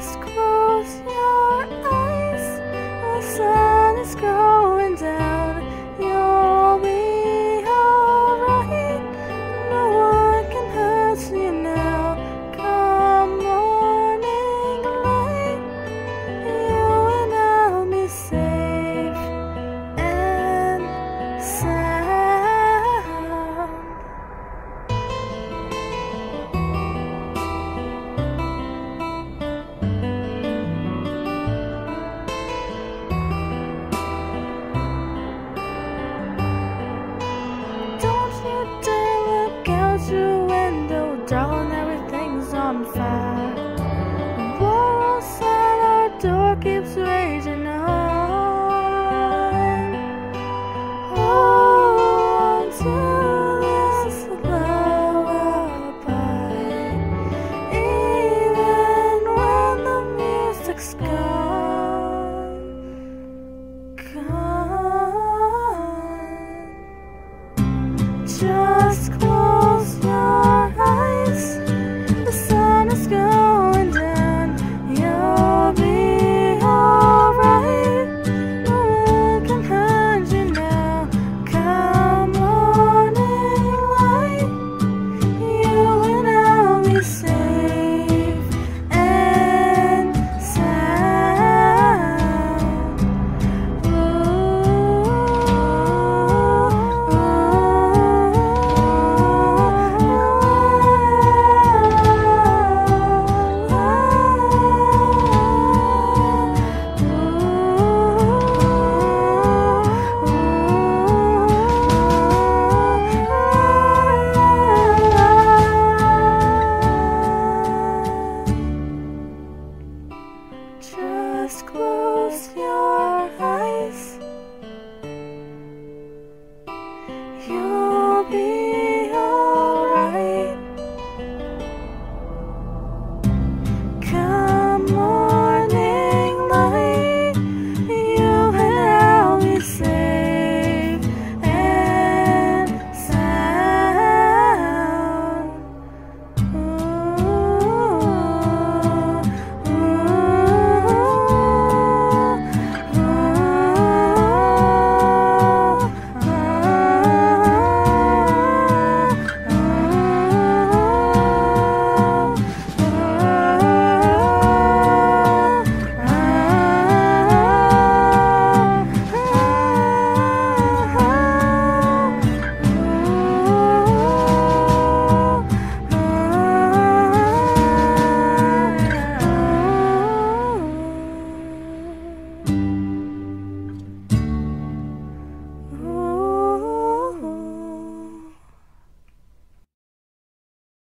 just close.